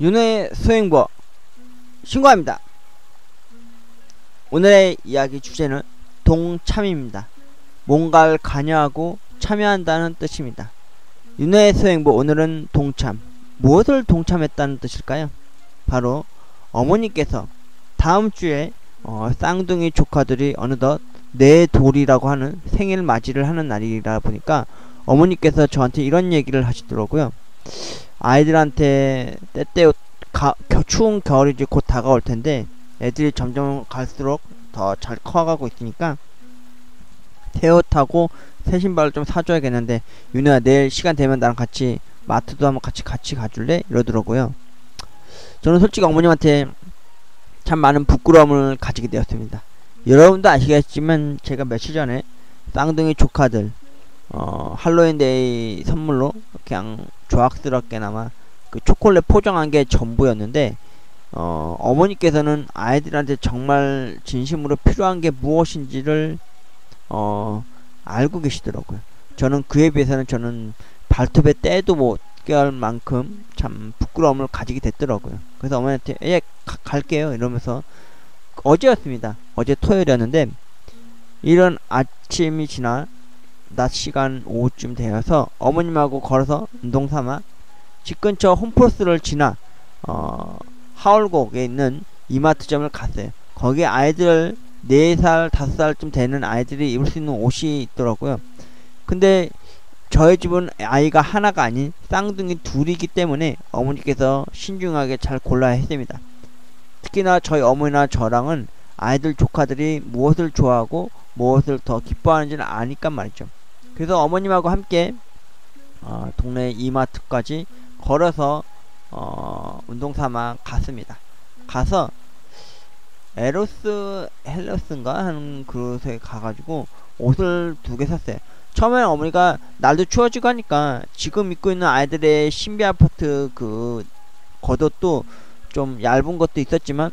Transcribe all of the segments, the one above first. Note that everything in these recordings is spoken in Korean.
윤회 수행보 신고합니다. 오늘의 이야기 주제는 동참입니다. 뭔가를 관여하고 참여한다는 뜻입니다. 윤회 수행보 오늘은 동참. 무엇을 동참했다는 뜻일까요? 바로 어머니께서 다음 주에 어, 쌍둥이 조카들이 어느덧 내 돌이라고 하는 생일 맞이를 하는 날이라 보니까 어머니께서 저한테 이런 얘기를 하시더라고요. 아이들한테 때때로 가, 겨, 추운 겨울이 이제 곧 다가올 텐데 애들이 점점 갈수록 더 잘 커가고 있으니까 새 옷하고 새 신발을 좀 사줘야겠는데 윤우야 내일 시간 되면 나랑 같이 마트도 한번 같이 같이 가줄래? 이러더라고요. 저는 솔직히 어머님한테 참 많은 부끄러움을 가지게 되었습니다. 여러분도 아시겠지만 제가 며칠 전에 쌍둥이 조카들 어, 할로윈데이 선물로 그냥 조악스럽게나마 그 초콜릿 포장한 게 전부였는데 어, 어머니께서는 아이들한테 정말 진심으로 필요한 게 무엇인지를 어, 알고 계시더라고요. 저는 그에 비해서는 저는 발톱에 때도 못 껴할 만큼 참 부끄러움을 가지게 됐더라고요. 그래서 어머니한테 예 가, 갈게요 이러면서 어제였습니다. 어제 토요일이었는데 이런 아침이 지나 낮 시간 오후쯤 되어서 어머님하고 걸어서 운동 삼아 집 근처 홈플러스를 지나 어, 하울곡에 있는 이마트점을 갔어요. 거기에 아이들 4살, 5살쯤 되는 아이들이 입을 수 있는 옷이 있더라고요. 근데 저희 집은 아이가 하나가 아닌 쌍둥이 둘이기 때문에 어머니께서 신중하게 잘 골라야 했습니다. 특히나 저희 어머니나 저랑은 아이들 조카들이 무엇을 좋아하고 무엇을 더 기뻐하는지는 아니까 말이죠. 그래서 어머님하고 함께 어, 동네 이마트까지 걸어서 어, 운동 삼아 갔습니다. 가서 에로스 헬러스인가 하는 그곳에 가가지고 옷을 두 개 샀어요. 처음에 어머니가 날도 추워지고 하니까 지금 입고 있는 아이들의 신비 아파트 그 겉옷도 좀 얇은 것도 있었지만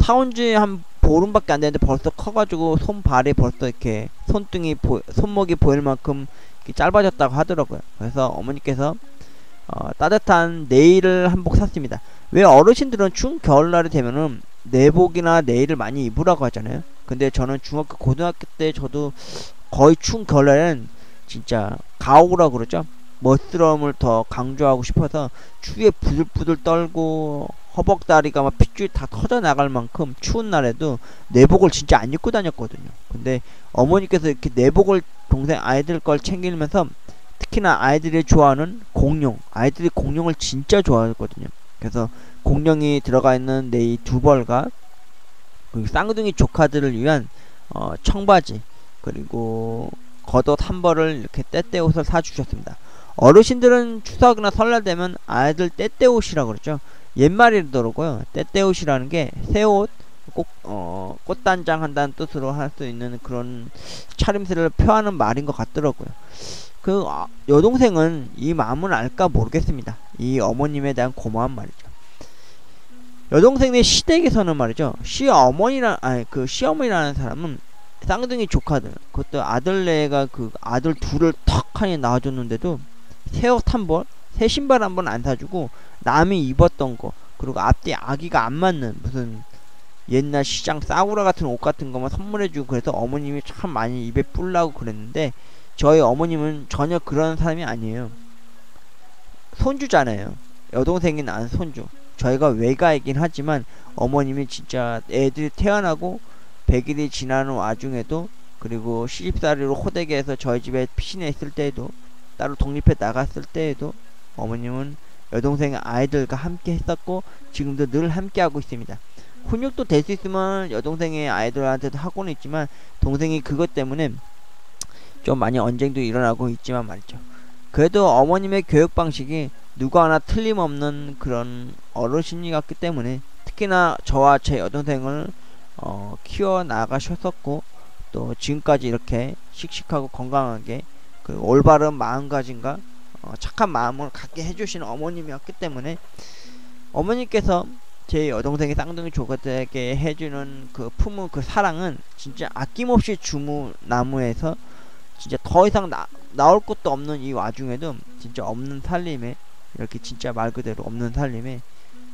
사온 지 한 보름밖에 안 됐는데 벌써 커가지고 손발이 벌써 이렇게 손등이 보, 손목이 보일 만큼 짧아졌다고 하더라고요. 그래서 어머니께서 어, 따뜻한 네일을 한복 샀습니다. 왜 어르신들은 추운 겨울날이 되면은 내복이나 네일을 많이 입으라고 하잖아요. 근데 저는 중학교 고등학교 때 저도 거의 추운 겨울날에는 진짜 가오라고 그러죠. 멋스러움을 더 강조하고 싶어서 추위에 부들부들 떨고 허벅다리가 막 핏줄이 다 터져 나갈 만큼 추운 날에도 내복을 진짜 안 입고 다녔거든요. 근데 어머니께서 이렇게 내복을 동생 아이들 걸 챙기면서 특히나 아이들이 좋아하는 공룡, 아이들이 공룡을 진짜 좋아하거든요. 그래서 공룡이 들어가 있는 내 이 두 벌과 그 쌍둥이 조카들을 위한 어, 청바지 그리고 겉옷 한 벌을 이렇게 때때 옷을 사주셨습니다. 어르신들은 추석이나 설날 되면 아이들 때때 옷이라고 그러죠. 옛말이더라고요. 때때 옷이라는 게 새 옷, 꼭, 어, 꽃단장 한다는 뜻으로 할 수 있는 그런 차림새를 표하는 말인 것 같더라고요. 그 아, 여동생은 이 마음을 알까 모르겠습니다. 이 어머님에 대한 고마운 말이죠. 여동생의 시댁에서는 말이죠. 시어머니라 아니 그 시어머니라는 사람은 쌍둥이 조카들 그것도 아들네가 그 아들 둘을 턱 하니 낳아줬는데도 새옷 한 벌, 새 신발 한번 안 사주고 남이 입었던 거 그리고 앞뒤 아기가 안 맞는 무슨 옛날 시장 싸구라 같은 옷 같은 거만 선물해주고 그래서 어머님이 참 많이 입에 뿔나고 그랬는데 저희 어머님은 전혀 그런 사람이 아니에요. 손주잖아요. 여동생이 낳은 손주. 저희가 외가이긴 하지만 어머님이 진짜 애들이 태어나고 100일이 지나는 와중에도 그리고 시집살이로 호되게 해서 저희 집에 피신해 있을 때에도 따로 독립해 나갔을 때에도 어머님은 여동생 아이들과 함께 했었고 지금도 늘 함께 하고 있습니다. 훈육도 될 수 있으면 여동생의 아이들한테도 하고는 있지만 동생이 그것 때문에 좀 많이 언쟁도 일어나고 있지만 말이죠. 그래도 어머님의 교육 방식이 누가 하나 틀림없는 그런 어르신이 같기 때문에 특히나 저와 제 여동생을 어, 키워 나가셨었고 또 지금까지 이렇게 씩씩하고 건강하게 그 올바른 마음가짐과 어, 착한 마음을 갖게 해주신 어머님이었기 때문에 어머님께서 제 여동생의 쌍둥이 조카들에게 해주는 그 품은 그 사랑은 진짜 아낌없이 주무 나무에서 진짜 더 이상 나, 나올 것도 없는 이 와중에도 진짜 없는 살림에 이렇게 진짜 말 그대로 없는 살림에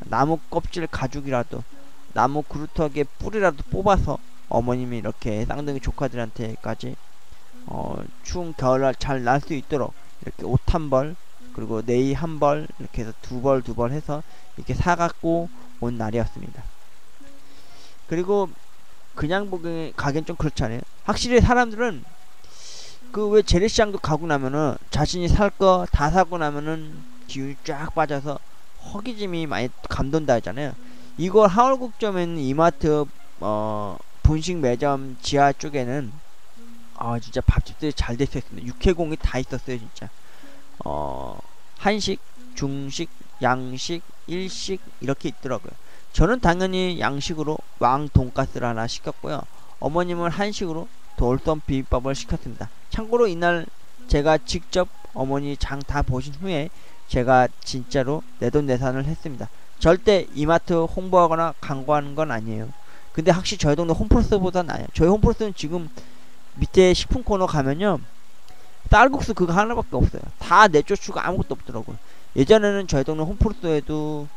나무 껍질 가죽이라도 나무 그루터기의 뿌리라도 뽑아서 어머님이 이렇게 쌍둥이 조카들한테까지 어, 추운 겨울날 잘 날 수 있도록 이렇게 옷 한 벌 그리고 네이 한 벌 이렇게 해서 두 벌 두 벌 해서 이렇게 사갖고 온 날이었습니다. 그리고 그냥 보기 가긴 좀 그렇잖아요. 확실히 사람들은 그 왜 재래시장도 가고 나면은 자신이 살 거 다 사고 나면은 기운이 쫙 빠져서 허기짐이 많이 감돈다 하잖아요. 이걸 하월국점에 있는 이마트 어 분식 매점 지하 쪽에는 아 진짜 밥집들이 잘돼 있었습니다. 육회공이 다 있었어요 진짜. 어 한식, 중식, 양식, 일식 이렇게 있더라고요. 저는 당연히 양식으로 왕 돈가스를 하나 시켰고요. 어머님은 한식으로 돌돔 비빔밥을 시켰습니다. 참고로 이날 제가 직접 어머니 장 다 보신 후에 제가 진짜로 내돈내산을 했습니다. 절대 이마트 홍보하거나 광고하는 건 아니에요. 근데 확실히 저희 동네 홈플러스보다 나아요. 저희 홈플러스는 지금 밑에 식품 코너 가면요. 쌀국수 그거 하나밖에 없어요. 다 내쫓고 아무것도 없더라고요. 예전에는 저희 동네 홈플러스에도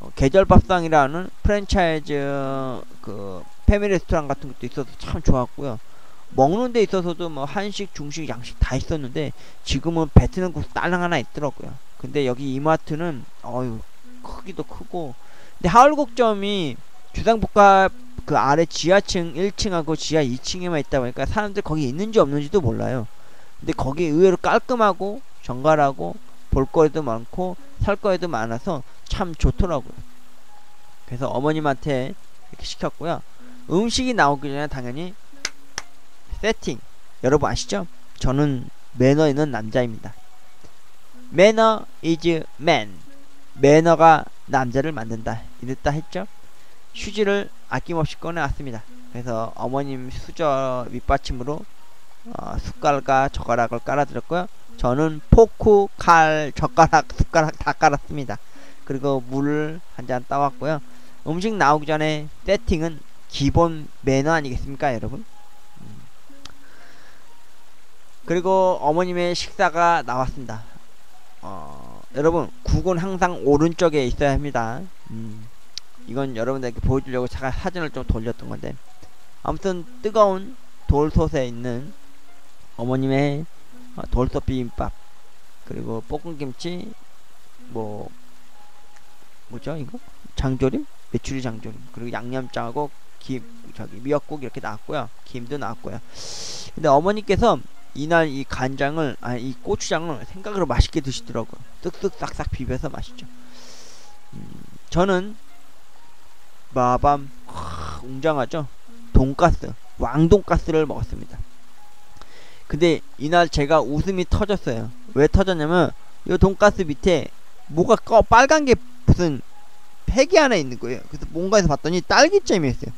어, 계절밥상이라는 프랜차이즈 그 패밀리 레스토랑 같은 것도 있어서 참 좋았고요. 먹는 데 있어서도 뭐 한식, 중식, 양식 다 있었는데 지금은 베트남 국수 딸랑 하나 있더라고요. 근데 여기 이마트는 어유 크기도 크고 근데 하울국점이 주상복합 그 아래 지하층 1층하고 지하 2층에만 있다 보니까 사람들 거기 있는지 없는지도 몰라요. 근데 거기 의외로 깔끔하고 정갈하고 볼거리도 많고 살거리도 많아서 참 좋더라고요. 그래서 어머님한테 이렇게 시켰고요. 음식이 나오기 전에 당연히 세팅. 여러분 아시죠? 저는 매너 있는 남자입니다. 매너 is man. 매너가 남자를 만든다. 이랬다 했죠? 휴지를 아낌없이 꺼내왔습니다. 그래서 어머님 수저 밑받침으로 어, 숟갈과 젓가락을 깔아드렸고요. 저는 포크, 칼, 젓가락, 숟가락 다 깔았습니다. 그리고 물을 한 잔 따왔고요. 음식 나오기 전에 세팅은 기본 매너 아니겠습니까, 여러분? 음. 그리고 어머님의 식사가 나왔습니다. 어, 여러분, 국은 항상 오른쪽에 있어야 합니다. 음, 이건 여러분들에게 보여주려고 제가 사진을 좀 돌렸던 건데. 아무튼 뜨거운 돌솥에 있는 어머님의 어, 돌솥 비빔밥 그리고 볶음김치 뭐 뭐죠 이거? 장조림? 메추리 장조림 그리고 양념장하고 김 저기 미역국 이렇게 나왔고요. 김도 나왔고요. 근데 어머니께서 이날 이 간장을 아니 이 고추장을 생각으로 맛있게 드시더라고요. 쓱쓱 싹싹 비벼서 맛있죠. 음, 저는 마밤 웅장하죠 돈가스 왕돈가스를 먹었습니다 근데 이날 제가 웃음이 터졌어요. 왜 터졌냐면 이 돈가스 밑에 뭐가 꺼 빨간 게 무슨 팩이 하나 있는 거예요. 그래서 뭔가에서 봤더니 딸기잼이었어요.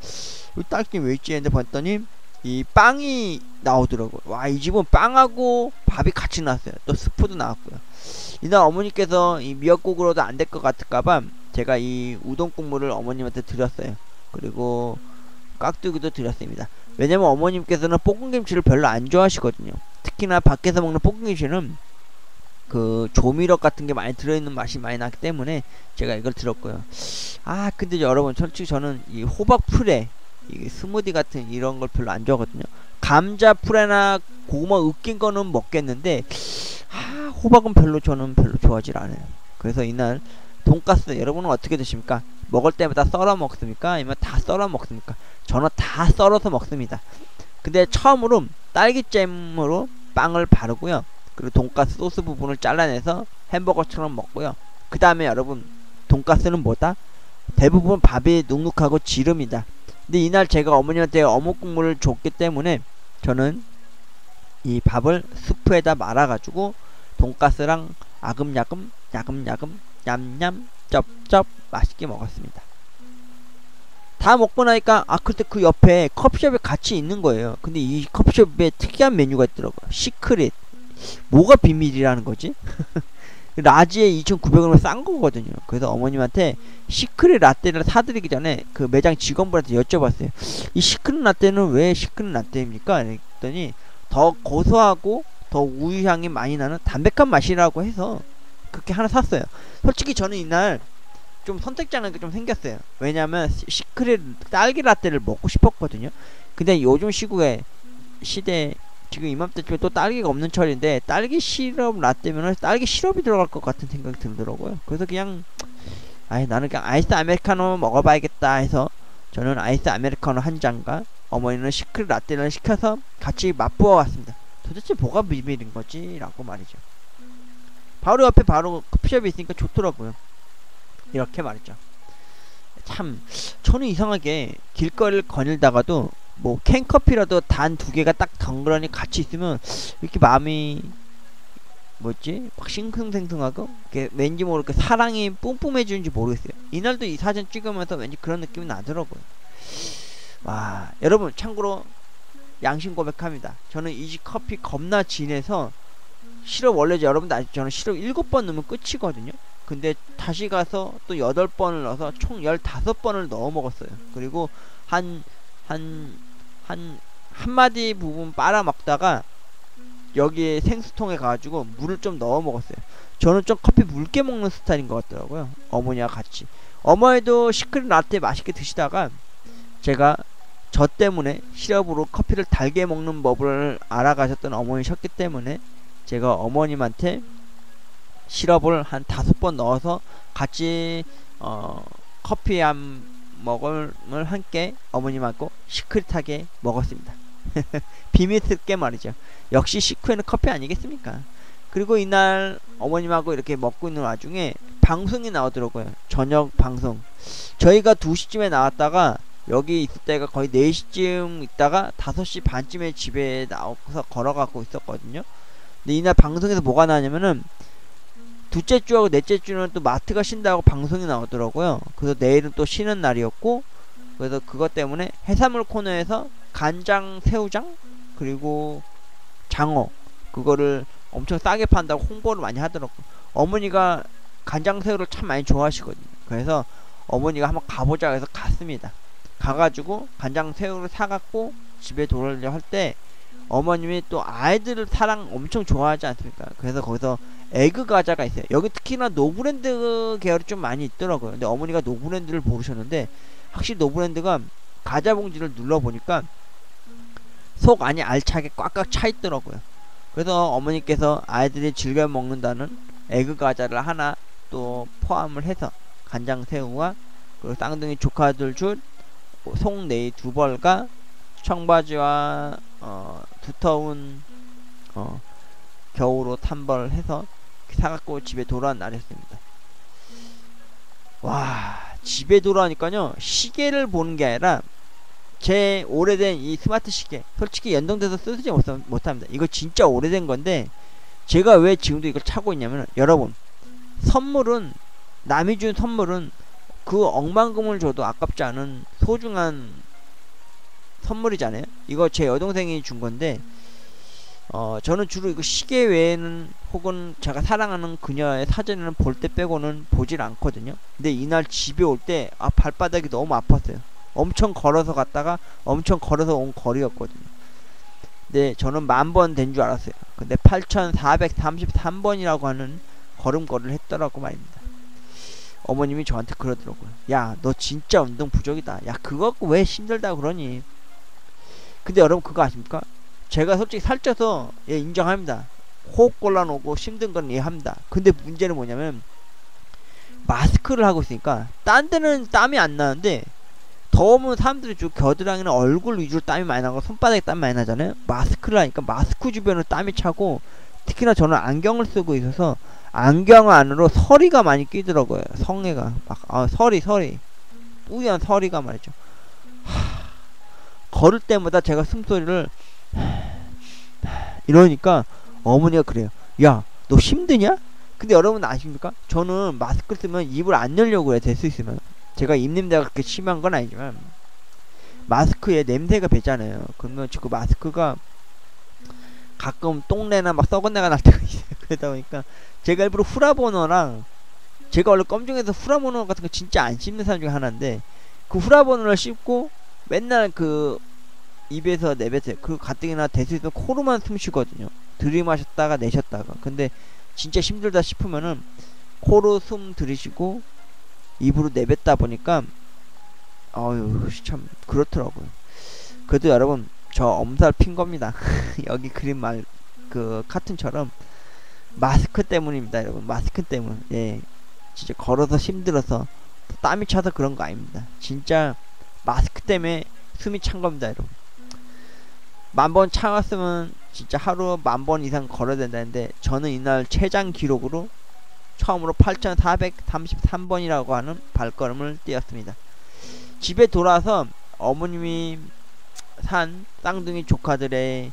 이 딸기잼 왜 있지 했는데 봤더니 이 빵이 나오더라고요. 와, 이 집은 빵하고 밥이 같이 나왔어요. 또 스프도 나왔고요. 이날 어머니께서 이 미역국으로도 안 될 것 같을까봐 제가 이 우동 국물을 어머님한테 드렸어요. 그리고 깍두기도 드렸습니다. 왜냐면 어머님께서는 볶음김치를 별로 안 좋아하시거든요. 특히나 밖에서 먹는 볶음김치는 그 조미료 같은 게 많이 들어있는 맛이 많이 나기 때문에 제가 이걸 들었고요. 아 근데 여러분 솔직히 저는 이 호박 풀에 이 스무디 같은 이런 걸 별로 안 좋아하거든요. 감자 풀에나 고구마 으깬 거는 먹겠는데 아 호박은 별로 저는 별로 좋아하지 않아요. 그래서 이날 돈가스 여러분은 어떻게 드십니까? 먹을 때마다 썰어 먹습니까? 아니면 다 썰어 먹습니까? 저는 다 썰어서 먹습니다. 근데 처음으로 딸기잼으로 빵을 바르고요. 그리고 돈가스 소스 부분을 잘라내서 햄버거처럼 먹고요. 그 다음에 여러분 돈가스는 뭐다? 대부분 밥이 눅눅하고 지름이다. 근데 이날 제가 어머니한테 어묵 국물을 줬기 때문에 저는 이 밥을 스프에다 말아가지고 돈가스랑 아금야금 야금야금 냠냠 쩝쩝 맛있게 먹었습니다. 다 먹고 나니까 아 그때 그 옆에 커피숍에 같이 있는 거예요. 근데 이 커피숍에 특이한 메뉴가 있더라고요. Secret. 뭐가 비밀이라는 거지? 라지에 2,900원을 싼 거거든요. 그래서 어머님한테 secret 라떼를 사드리기 전에 그 매장 직원분한테 여쭤봤어요. 이 secret 라떼는 왜 secret 라떼입니까? 그랬더니 더 고소하고 더 우유 향이 많이 나는 담백한 맛이라고 해서 그렇게 하나 샀어요. 솔직히 저는 이날 좀 선택장애가 좀 생겼어요. 왜냐면 시- secret 딸기 라떼를 먹고 싶었거든요. 근데 요즘 시국에 시대 지금 이맘때쯤에 또 딸기가 없는 철인데 딸기 시럽 라떼면 딸기 시럽이 들어갈 것 같은 생각이 들더라고요. 그래서 그냥 아이 나는 그냥 아이스 아메리카노 먹어봐야겠다 해서 저는 아이스 아메리카노 한 잔과 어머니는 secret 라떼를 시켜서 같이 맛보아 왔습니다. 도대체 뭐가 비밀인 거지? 라고 말이죠. 바로 옆에 바로 커피숍이 있으니까 좋더라고요. 이렇게 말이죠. 참 저는 이상하게 길거리를 거닐다가도 뭐 캔커피라도 단 두 개가 딱 덩그러니 같이 있으면 이렇게 마음이 뭐지 막 싱숭생숭하고 이렇게 왠지 모르게 사랑이 뿜뿜해지는지 모르겠어요. 이날도 이 사진 찍으면서 왠지 그런 느낌이 나더라고요. 와 여러분 참고로 양심 고백합니다. 저는 이집 커피 겁나 진해서 시럽 원래 여러분들? 저는 시럽 7번 넣으면 끝이거든요. 근데 다시 가서 또 8번을 넣어서 총 15번을 넣어 먹었어요. 그리고 한, 한, 한, 한마디 부분 빨아 먹다가 여기에 생수통에 가가지고 물을 좀 넣어 먹었어요. 저는 좀 커피 묽게 먹는 스타일인 것 같더라고요. 어머니와 같이. 어머니도 시크릿 라떼 맛있게 드시다가 제가 저 때문에 시럽으로 커피를 달게 먹는 법을 알아가셨던 어머니셨기 때문에 제가 어머님한테 시럽을 한 다섯 번 넣어서 같이 어, 커피 한 먹음을 함께 어머님하고 시크릿하게 먹었습니다. 비밀스럽게 말이죠. 역시 식후에는 커피 아니겠습니까? 그리고 이날 어머님하고 이렇게 먹고 있는 와중에 방송이 나오더라고요. 저녁 방송. 저희가 2시쯤에 나왔다가 여기 있을 때가 거의 4시쯤 있다가 5시 반쯤에 집에 나와서 걸어가고 있었거든요. 근데 이날 방송에서 뭐가 나냐면은 둘째 주하고 넷째 주는 또 마트가 쉰다고 방송이 나오더라고요. 그래서 내일은 또 쉬는 날이었고 그래서 그것 때문에 해산물 코너에서 간장 새우장 그리고 장어 그거를 엄청 싸게 판다고 홍보를 많이 하더라고요. 어머니가 간장 새우를 참 많이 좋아하시거든요. 그래서 어머니가 한번 가보자 해서 갔습니다. 가가지고 간장 새우를 사갖고 집에 돌아오려 할 때 어머님이 또 아이들을 사랑 엄청 좋아하지 않습니까? 그래서 거기서 egg 과자가 있어요. 여기 특히나 No Brand 계열이 좀 많이 있더라고요. 근데 어머니가 No Brand를 모르셨는데 확실히 No Brand가 과자 봉지를 눌러보니까 속 안이 알차게 꽉꽉 차 있더라고요. 그래서 어머니께서 아이들이 즐겨 먹는다는 egg 과자를 하나 또 포함을 해서 간장 새우와 그리고 쌍둥이 조카들 줄 속내의 두 벌과 청바지와 어, 두터운 어, 한벌 해서 사갖고 집에 돌아온 날이었습니다. 와 집에 돌아오니까요 시계를 보는 게 아니라 제 오래된 이 스마트 시계 솔직히 연동돼서 쓰지 못, 못합니다. 이거 진짜 오래된 건데 제가 왜 지금도 이걸 차고 있냐면 여러분 선물은 남이 준 선물은 그 억만금을 줘도 아깝지 않은 소중한 선물이잖아요. 이거 제 여동생이 준 건데 어 저는 주로 이거 시계 외에는 혹은 제가 사랑하는 그녀의 사진을 볼 때 빼고는 보질 않거든요. 근데 이날 집에 올 때 아 발바닥이 너무 아팠어요. 엄청 걸어서 갔다가 엄청 걸어서 온 거리였거든요. 근데 저는 만 번 된 줄 알았어요. 근데 8433번이라고 하는 걸음걸이를 했더라고 말입니다. 어머님이 저한테 그러더라고요. 야, 너 진짜 운동 부족이다. 야, 그거 왜 힘들다 그러니? 근데 여러분 그거 아십니까? 제가 솔직히 살쪄서 예, 인정합니다. 호흡 곤란오고 힘든 건 이해합니다. 근데 문제는 뭐냐면 마스크를 하고 있으니까 딴 데는 땀이 안 나는데 더우면 사람들이 주 겨드랑이나 얼굴 위주로 땀이 많이 나고 손바닥에 땀이 많이 나잖아요. 마스크를 하니까 마스크 주변으로 땀이 차고 특히나 저는 안경을 쓰고 있어서 안경 안으로 서리가 많이 끼더라고요. 성에가 막 아, 서리 서리 뿌연 서리가 말이죠. 하, 걸을 때마다 제가 숨소리를 이러니까 어머니가 그래요. 야, 너 힘드냐? 근데 여러분 아십니까? 저는 마스크 쓰면 입을 안 열려고 해요. 될 수 있으면. 제가 입 냄새가 그렇게 심한 건 아니지만 마스크에 냄새가 배잖아요. 그러면 그 마스크가 가끔 똥내나 막 썩은 내가 날 때가 있어요. 그러다 보니까 제가 일부러 후라보너랑 제가 원래 껌 중에서 후라보너 같은 거 진짜 안 씹는 사람 중에 하나인데 그 후라보너를 씹고 맨날 그 입에서 내뱉어요. 그 가뜩이나 대수 있으면 코로만 숨 쉬거든요. 들이마셨다가 내셨다가. 근데 진짜 힘들다 싶으면은 코로 숨 들이쉬고 입으로 내뱉다 보니까 어휴 참 그렇더라고요. 그래도 여러분 저 엄살 핀 겁니다. 여기 그림 말 그 카툰처럼 마스크 때문입니다, 여러분. 마스크 때문. 예. 진짜 걸어서 힘들어서 땀이 차서 그런 거 아닙니다. 진짜 마스크 때문에 숨이 찬 겁니다, 여러분. 만 번 참았으면 진짜 하루 만 번 이상 걸어야 된다는데 저는 이날 최장 기록으로 처음으로 8,433번이라고 하는 발걸음을 뛰었습니다. 집에 돌아서 어머님이 산 쌍둥이 조카들의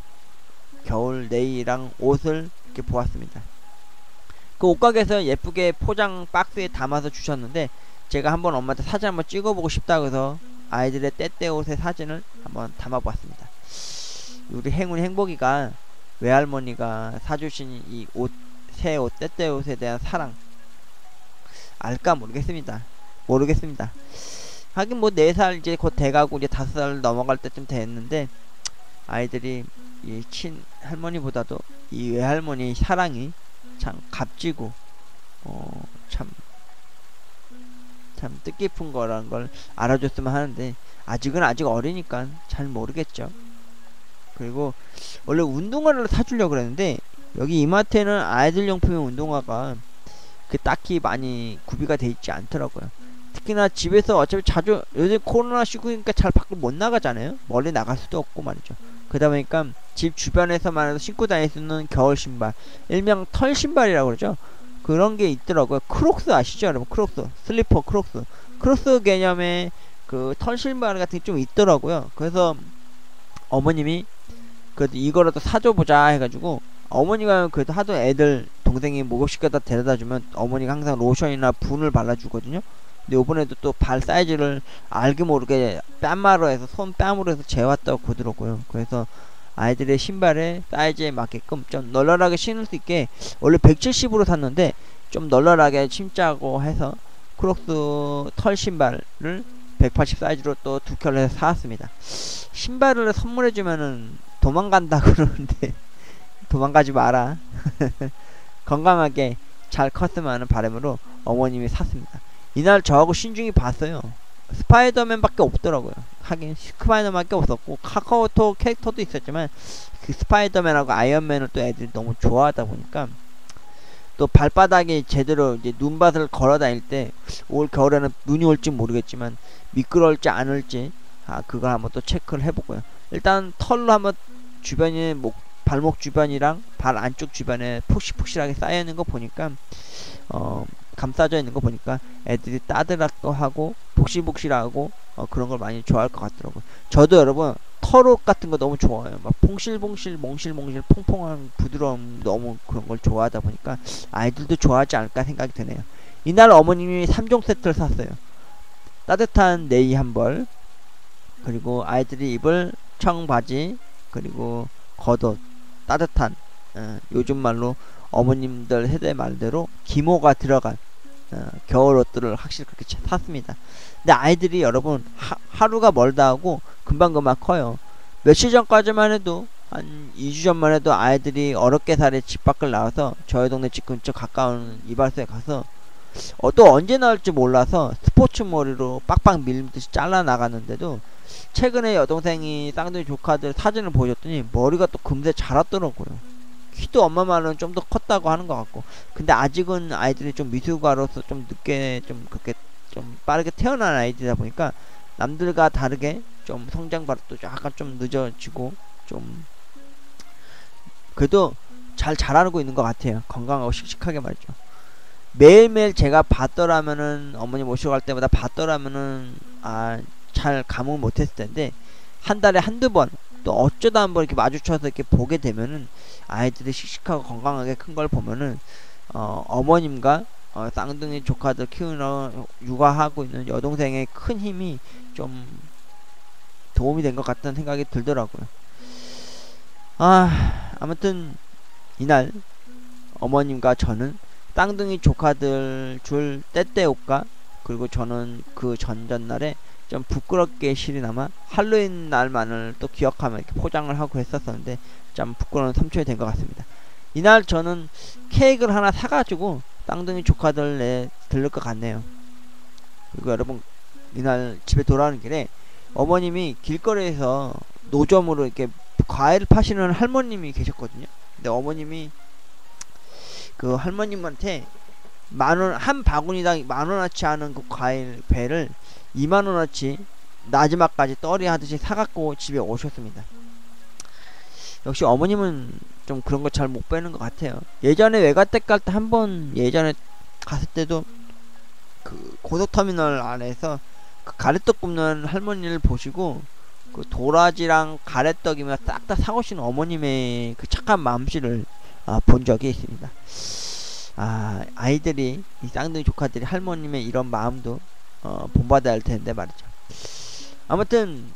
겨울 네이랑 옷을 이렇게 보았습니다. 그 옷가게에서 예쁘게 포장 박스에 담아서 주셨는데 제가 한번 엄마한테 사진 한번 찍어보고 싶다고 해서 아이들의 때때 옷의 사진을 한번 담아보았습니다. 우리 행운이 행복이가 외할머니가 사주신 이 옷, 새 옷, 때때 옷에 대한 사랑 알까 모르겠습니다. 모르겠습니다. 하긴 뭐 4살 이제 곧 돼가고 이제 5살 넘어갈 때쯤 됐는데 아이들이 이 친 할머니보다도 이 외할머니 사랑이 참 값지고 어 참 참 뜻깊은 거라는 걸 알아줬으면 하는데 아직은 아직 어리니까 잘 모르겠죠. 그리고 원래 운동화를 사주려고 그랬는데 여기 이마트에는 아이들 용품의 운동화가 그 딱히 많이 구비가 돼 있지 않더라고요. 특히나 집에서 어차피 자주 요즘 코로나 시국이니까 잘 밖을 못 나가잖아요. 멀리 나갈 수도 없고 말이죠. 그러다 보니까 집 주변에서만 해도 신고 다닐 수 있는 겨울 신발, 일명 털 신발이라고 그러죠. 그런 게 있더라고요. Crocs 아시죠, 여러분? Crocs, 슬리퍼 Crocs, Crocs 개념의 그 털 신발 같은 게 좀 있더라고요. 그래서 어머님이 그래도 이거라도 사줘보자 해가지고 어머니가 그래도 하도 애들 동생이 목욕시켜다 데려다주면 어머니가 항상 로션이나 분을 발라주거든요. 근데 요번에도 또 발 사이즈를 알게 모르게 뺨마로 해서 손 뺨으로 해서 재왔다고 그러더라고요. 그래서 아이들의 신발의 사이즈에 맞게끔 좀 널널하게 신을 수 있게 원래 170으로 샀는데 좀 널널하게 신자고 해서 크록스 털 신발을 180 사이즈로 또 두 켤레 해서 사왔습니다. 신발을 선물해주면은 도망간다 그러는데 도망가지 마라. 건강하게 잘 컸으면 하는 바람으로 어머님이 샀습니다. 이날 저하고 신중히 봤어요. 스파이더맨밖에 없더라고요. 하긴 스파이더맨밖에 없었고 카카오톡 캐릭터도 있었지만 그 스파이더맨하고 아이언맨을 또 애들이 너무 좋아하다 보니까 또 발바닥에 제대로 이제 눈밭을 걸어 다닐 때 올 겨울에는 눈이 올지 모르겠지만 미끄러울지 않을지 아 그걸 한번 또 체크를 해보고요. 일단 털로 한번 주변에 목 발목 주변이랑 발 안쪽 주변에 푹실푹실하게 쌓여 있는 거 보니까 어 감싸져 있는 거 보니까 애들이 따뜻하고 하고 복실복실하고 어, 그런 걸 많이 좋아할 것 같더라고요. 저도 여러분 털옷 같은 거 너무 좋아해요. 막 퐁실퐁실 몽실몽실 퐁퐁한 부드러움 너무 그런 걸 좋아하다 보니까 아이들도 좋아하지 않을까 생각이 드네요. 이날 어머님이 3종 세트를 샀어요. 따뜻한 네이 한 벌, 그리고 아이들이 입을 청바지, 그리고 겉옷, 따뜻한 어, 요즘 말로 어머님들 세대 말대로 기모가 들어간 어, 겨울 옷들을 확실히 그렇게 샀습니다. 근데 아이들이 여러분 하, 루가 멀다 하고 금방금방 커요. 며칠 전까지만 해도 한 2주 전만 해도 아이들이 어렵게 살에 집 밖을 나와서 저희 동네 집 근처 가까운 이발소에 가서 어, 또 언제 나올지 몰라서 스포츠 머리로 빡빡 밀듯이 잘라 나갔는데도 최근에 여동생이 쌍둥이 조카들 사진을 보여줬더니 머리가 또 금세 자랐더라고요. 키도 엄마만은 좀더 컸다고 하는 것 같고. 근데 아직은 아이들이 좀 미숙아로서 좀 늦게 좀 그렇게 좀 빠르게 태어난 아이들이다 보니까 남들과 다르게 좀 성장 발도 약간 좀 늦어지고 좀 그래도 잘 자라고 있는 것 같아요. 건강하고 씩씩하게 말이죠. 매일매일 제가 봤더라면은 어머니 모시고 갈 때마다 봤더라면은 아 잘 감흥 못했을 텐데 한 달에 한두 번 또 어쩌다 한번 이렇게 마주쳐서 이렇게 보게 되면은 아이들이 씩씩하고 건강하게 큰 걸 보면은 어, 어머님과 어, 쌍둥이 조카들 키우는 육아하고 있는 여동생의 큰 힘이 좀 도움이 된 것 같다는 생각이 들더라고요. 아 아무튼 이날 어머님과 저는 쌍둥이 조카들 줄 때때옷과 그리고 저는 그 전전날에 좀 부끄럽게 실이나마 할로윈 날만을 또 기억하며 이렇게 포장을 하고 했었었는데 좀 부끄러운 삼촌이 된 것 같습니다. 이날 저는 케이크를 하나 사가지고 쌍둥이 조카들 내 들를 것 같네요. 그리고 여러분 이날 집에 돌아오는 길에 어머님이 길거리에서 노점으로 이렇게 과일 파시는 할머님이 계셨거든요. 근데 어머님이 그 할머님한테 만원 한 바구니당 만 원어치 하는 그 과일 배를 2만 원어치 마지막까지 떨이 하듯이 사갖고 집에 오셨습니다. 역시 어머님은 좀 그런 거 잘 못 빼는 것 같아요. 예전에 외가댁 갈 때 한 번 예전에 갔을 때도 그 고속터미널 안에서 그 가래떡 굽는 할머니를 보시고 그 도라지랑 가래떡이면 싹 다 사오신 어머님의 그 착한 마음씨를 아, 본 적이 있습니다. 아 아이들이 이 쌍둥이 조카들이 할머님의 이런 마음도 어, 본받아야 할 텐데 말이죠. 아무튼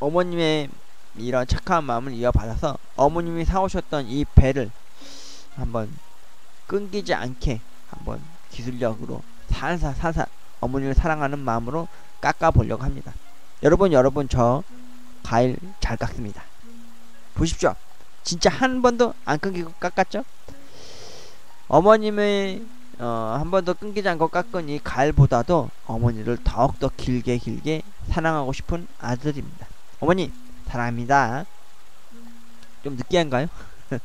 어머님의 이런 착한 마음을 이어받아서 어머님이 사오셨던 이 배를 한번 끊기지 않게 한번 기술력으로 살살 살살 어머니를 사랑하는 마음으로 깎아 보려고 합니다. 여러분 여러분 저 과일 잘 깎습니다. 보십시오. 진짜 한 번도 안 끊기고 깎았죠? 어머님의 어, 한 번도 끊기지 않고 깎은 이 가을보다도 어머니를 더욱더 길게 길게 사랑하고 싶은 아들입니다. 어머니 사랑합니다. 좀 느끼한가요?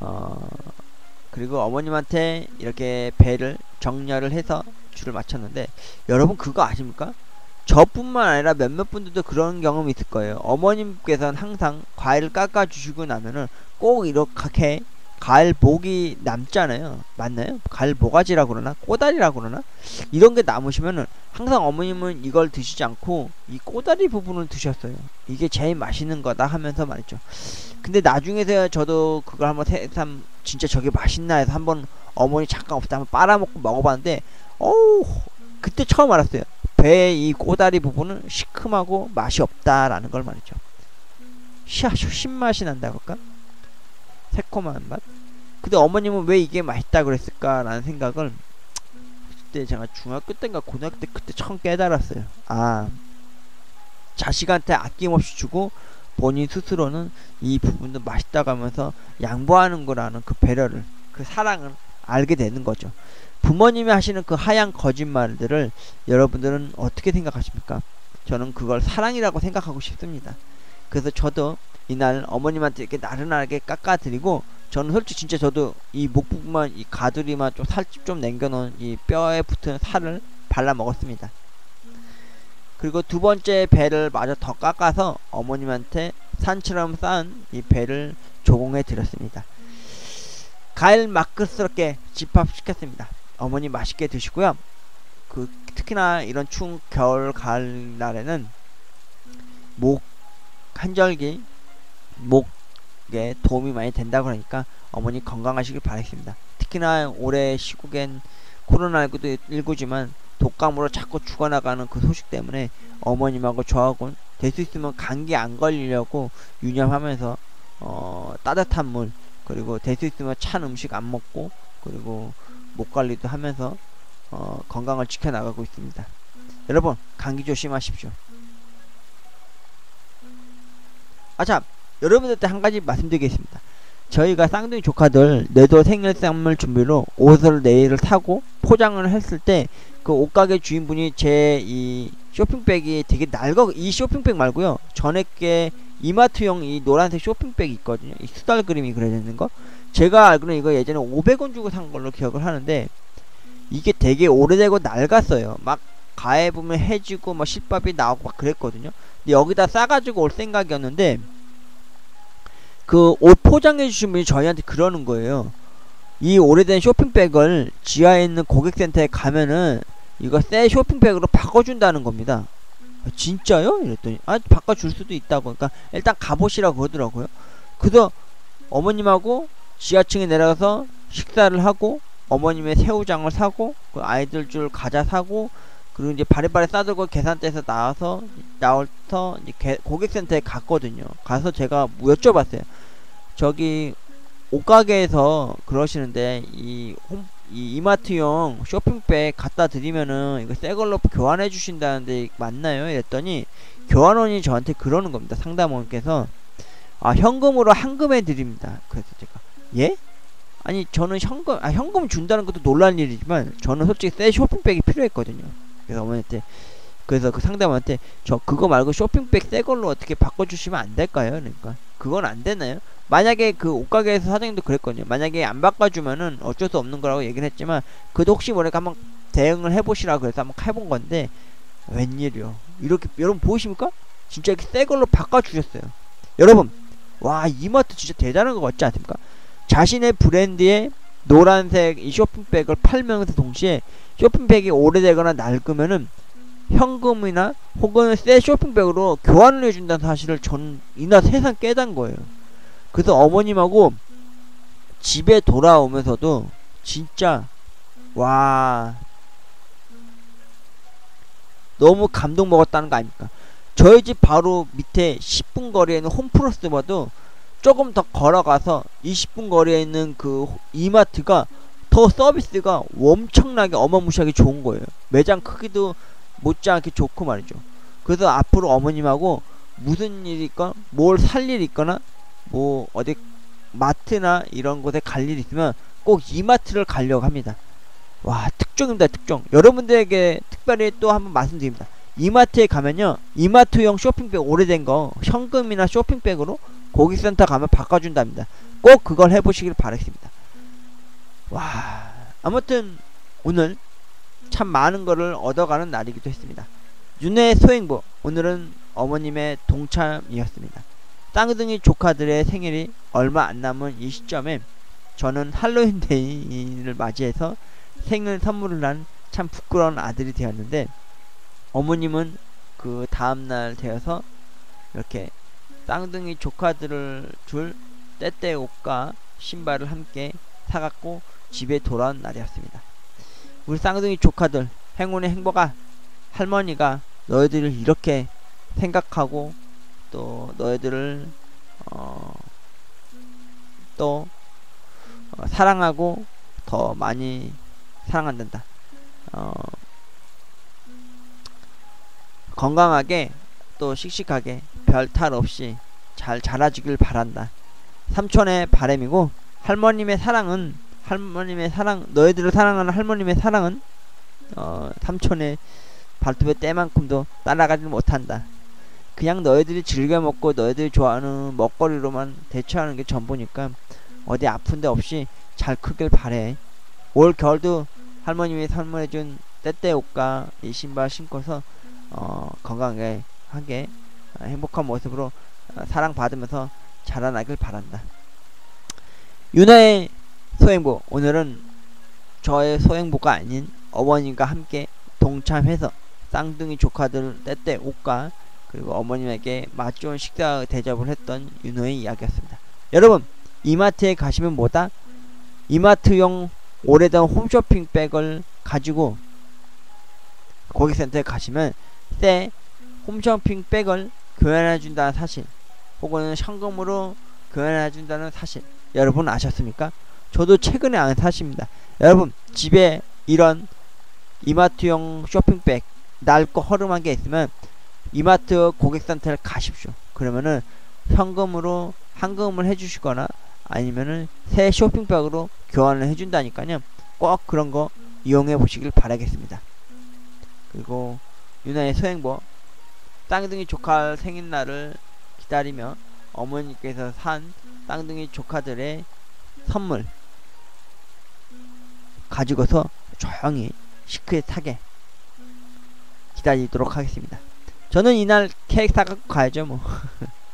어, 그리고 어머님한테 이렇게 배를 정렬을 해서 줄을 맞췄는데 여러분 그거 아십니까? 저뿐만 아니라 몇몇 분들도 그런 경험이 있을 거예요. 어머님께서는 항상 과일을 깎아 주시고 나면은 꼭 이렇게 목이 남잖아요. 맞나요? 과일 모가지라고 그러나 꼬다리라고 그러나 이런 게 남으시면은 항상 어머님은 이걸 드시지 않고 이 꼬다리 부분을 드셨어요. 이게 제일 맛있는 거다 하면서 말이죠. 근데 나중에서 저도 그걸 한번 새삼 진짜 저게 맛있나 해서 한번 어머니 잠깐 때 한번 빨아먹고 먹어봤는데 어우 그때 처음 알았어요. 배의 이 꼬다리 부분은 시큼하고 맛이 없다라는 걸 말이죠. 샤, 신맛이 난다고 할까? 새콤한 맛? 근데 어머님은 왜 이게 맛있다 그랬을까라는 생각을 그때 제가 중학교 때인가 고등학교 때 그때 처음 깨달았어요. 아 자식한테 아낌없이 주고 본인 스스로는 이 부분도 맛있다고 하면서 양보하는 거라는 그 배려를 그 사랑을 알게 되는 거죠. 부모님이 하시는 그 하얀 거짓말들을 여러분들은 어떻게 생각하십니까? 저는 그걸 사랑이라고 생각하고 싶습니다. 그래서 저도 이날 어머님한테 이렇게 나른하게 깎아드리고 저는 솔직히 진짜 저도 이 목 부분만 이 가두리만 좀 살집 좀 남겨놓은 이 뼈에 붙은 살을 발라 먹었습니다. 그리고 두 번째 배를 마저 더 깎아서 어머님한테 산처럼 쌓은 이 배를 조공해 드렸습니다. 가일 마크스럽게 집합시켰습니다. 어머니 맛있게 드시고요. 그 특히나 이런 추운 겨울 가을 날에는 목 한절기 목 에 도움이 많이 된다고 하니까 어머니 건강하시길 바라겠습니다. 특히나 올해 시국엔 코로나19도 19지만 독감으로 자꾸 죽어나가는 그 소식 때문에 어머님하고 저하고는 될 수 있으면 감기 안 걸리려고 유념하면서 어, 따뜻한 물 그리고 될 수 있으면 찬 음식 안 먹고 그리고 목 관리도 하면서 어, 건강을 지켜나가고 있습니다. 여러분 감기 조심하십시오. 아참 여러분들한테 한 가지 말씀드리겠습니다. 저희가 쌍둥이 조카들 내도 생일 선물 준비로 옷을 내일을 사고 포장을 했을 때 그 옷가게 주인분이 제 이 쇼핑백이 되게 낡어 이 쇼핑백 말고요. 전에께 이마트용 이 노란색 쇼핑백이 있거든요. 이 수달 그림이 그려져 있는 거. 제가 알기로는 이거 예전에 500원 주고 산 걸로 기억을 하는데 이게 되게 오래되고 낡았어요. 막 가해 보면 해지고 막 실밥이 나오고 막 그랬거든요. 근데 여기다 싸가지고 올 생각이었는데 그 옷 포장해 주신 분이 저희한테 그러는 거예요. 이 오래된 쇼핑백을 지하에 있는 고객센터에 가면은 이거 새 쇼핑백으로 바꿔준다는 겁니다. 아, 진짜요? 이랬더니 아 바꿔줄 수도 있다고 그러니까 일단 가보시라고 그러더라고요. 그래서 어머님하고 지하층에 내려가서 식사를 하고 어머님의 새우장을 사고 그 아이들 줄 과자 사고 그리고 이제 바리바리 싸들고 계산대에서 나와서 나와서 이제 고객센터에 갔거든요. 가서 제가 여쭤봤어요. 저기 옷가게에서 그러시는데 이, 홈, 이 이마트용 쇼핑백 갖다 드리면은 이거 새 걸로 교환해 주신다는데 맞나요? 이랬더니 교환원이 저한테 그러는 겁니다. 상담원께서 아 현금으로 한금해 드립니다. 그래서 제가 예? 아니 저는 현금 아 현금 준다는 것도 놀란 일이지만 저는 솔직히 새 쇼핑백이 필요했거든요. 그래서 어머니한테 그래서 그 상담한테 저 그거 말고 쇼핑백 새 걸로 어떻게 바꿔주시면 안 될까요? 그러니까 그건 안 되나요? 만약에 그 옷가게에서 사장님도 그랬거든요. 만약에 안 바꿔주면은 어쩔 수 없는 거라고 얘기를 했지만 그래도 혹시 모르니까 한번 대응을 해보시라 그래서 한번 해본 건데 웬일이요? 이렇게 여러분 보이십니까? 진짜 이렇게 새 걸로 바꿔주셨어요. 여러분 와 이마트 진짜 대단한 거 같지 않습니까? 자신의 브랜드의 노란색 이 쇼핑백을 팔면서 동시에 쇼핑백이 오래되거나 낡으면은 현금이나 혹은 새 쇼핑백으로 교환을 해준다는 사실을 전 이날 세상 깨단 거예요. 그래서 어머님하고 집에 돌아오면서도 진짜 와 너무 감동 먹었다는 거 아닙니까? 저희 집 바로 밑에 10분 거리에 있는 홈플러스 봐도 조금 더 걸어가서 20분 거리에 있는 그 이마트가 더 서비스가 엄청나게 어마무시하게 좋은 거예요. 매장 크기도 못지않게 좋고 말이죠. 그래서 앞으로 어머님하고 무슨 일이 있건 뭘 살 일이 있거나 뭐 어디 마트나 이런 곳에 갈일 있으면 꼭 이마트를 가려고 합니다. 와 특종입니다 특종. 여러분들에게 특별히 또 한번 말씀드립니다. 이마트에 가면요 이마트용 쇼핑백 오래된 거 현금이나 쇼핑백으로 고객센터 가면 바꿔준답니다. 꼭 그걸 해보시길 바라겠습니다. 와 아무튼 오늘 참 많은 거를 얻어가는 날이기도 했습니다. 윤의 소행보 오늘은 어머님의 동참이었습니다. 쌍둥이 조카들의 생일이 얼마 안 남은 이 시점에 저는 할로윈 데이를 맞이해서 생일 선물을 한 참 부끄러운 아들이 되었는데 어머님은 그 다음날 되어서 이렇게 쌍둥이 조카들을 줄 때때 옷과 신발을 함께 사갖고 집에 돌아온 날이었습니다. 우리 쌍둥이 조카들 행운의 행복아 할머니가 너희들을 이렇게 생각하고 또 너희들을 어, 또 어, 사랑하고 더 많이 사랑한단다. 어, 건강하게 또 씩씩하게 별 탈 없이 잘 자라주길 바란다. 삼촌의 바램이고 할머님의 사랑은 할머님의 사랑 너희들을 사랑하는 할머님의 사랑은 어, 삼촌의 발톱의 때만큼도 따라가지 못한다. 그냥 너희들이 즐겨 먹고 너희들이 좋아하는 먹거리로만 대처하는 게 전부니까 어디 아픈 데 없이 잘 크길 바래. 올 겨울도 할머님이 선물해준 때때 옷과 이 신발 신고서 어, 건강하게 하게 어, 행복한 모습으로 어, 사랑받으면서 자라나길 바란다. 유나의 소행보 오늘은 저의 소행보가 아닌 어머님과 함께 동참해서 쌍둥이 조카들 때때 옷과 그리고 어머님에게 맛 좋은 식사 대접을 했던 윤호의 이야기였습니다. 여러분 이마트에 가시면 뭐다? 이마트용 오래된 홈쇼핑 백을 가지고 고객센터에 가시면 새 홈쇼핑 백을 교환해준다는 사실 혹은 현금으로 교환해준다는 사실 여러분 아셨습니까? 저도 최근에 안 사십니다. 여러분 집에 이런 이마트용 쇼핑백 낡고 허름한 게 있으면 이마트 고객센터를 가십시오. 그러면은 현금으로 한금을 해주시거나 아니면은 새 쇼핑백으로 교환을 해준다니까요. 꼭 그런 거 이용해 보시길 바라겠습니다. 그리고 유나의 소행보 쌍둥이 조카 생일날을 기다리며 어머니께서 산 쌍둥이 조카들의 선물 가지고서 조용히 시크에 타게 기다리도록 하겠습니다. 저는 이날 케이크 사갖고 가야죠 뭐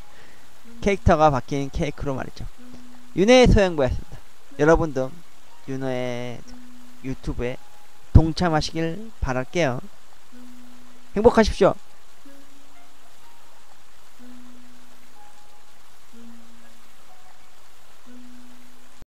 캐릭터가 바뀐 케이크로 말이죠. 윤혜의 소행보였습니다. 여러분도 윤호의 유튜브에 동참하시길 바랄게요. 행복하십시오.